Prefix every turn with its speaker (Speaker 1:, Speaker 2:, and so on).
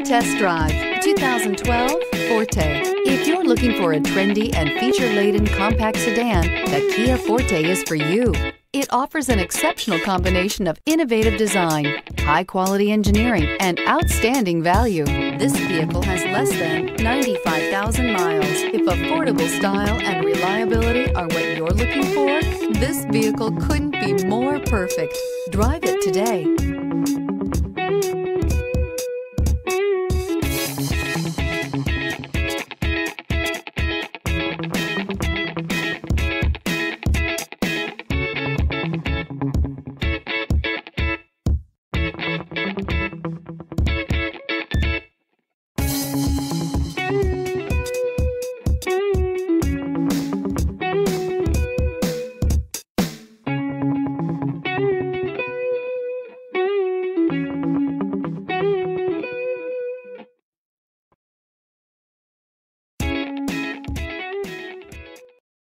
Speaker 1: Come test drive 2012 Forte. If you're looking for a trendy and feature-laden compact sedan, the Kia Forte is for you. It offers an exceptional combination of innovative design, high-quality engineering, and outstanding value. This vehicle has less than 95,000 miles. If affordable style and reliability are what you're looking for, this vehicle couldn't be more perfect. Drive it today.